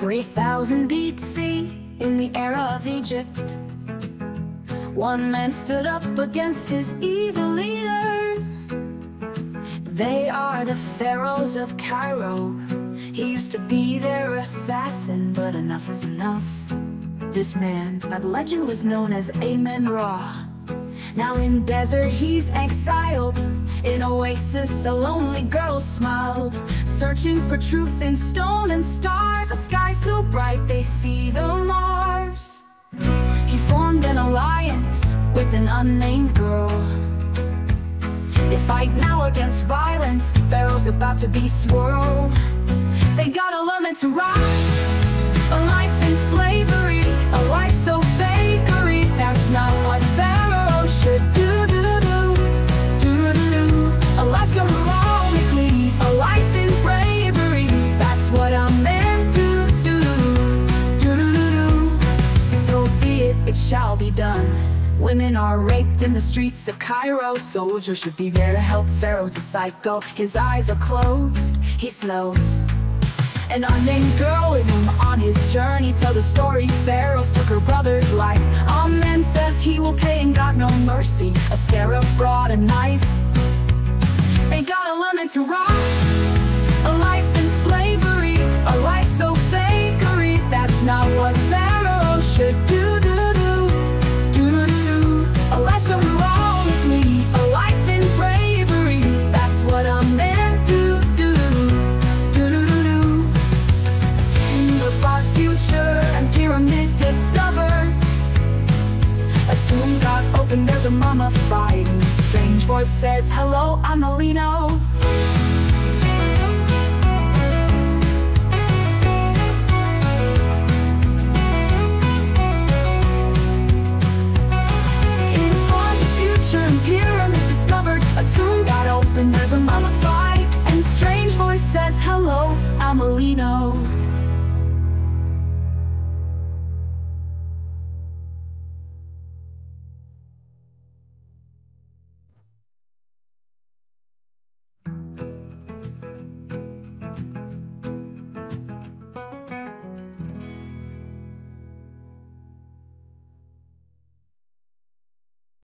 3000 BC, in the era of Egypt. One man stood up against his evil leaders. They are the pharaohs of Cairo. He used to be their assassin, but enough is enough. This man, by legend, was known as Amen-Ra Now in desert he's exiled. In oasis a lonely girl smiled. Searching for truth in stone and stars. A sky so bright they see the Mars. He formed an alliance with an unnamed girl. They fight now against violence. Pharaoh's about to be swirled. They gotta learn to rise shall be done. Women are raped in the streets of Cairo. Soldiers should be there to help Pharaoh's a psycho His eyes are closed, he slows an unnamed girl with him on his journey. Tell the story Pharaoh's took her brother's life. Amen says he will pay and got no mercy. A scarab brought a knife. They got a lemon to rock drama fighting Strange voice says, hello, Amelino In far future, pyramid discovered A tomb got opened, there's a mummified And strange voice says, hello, Amelino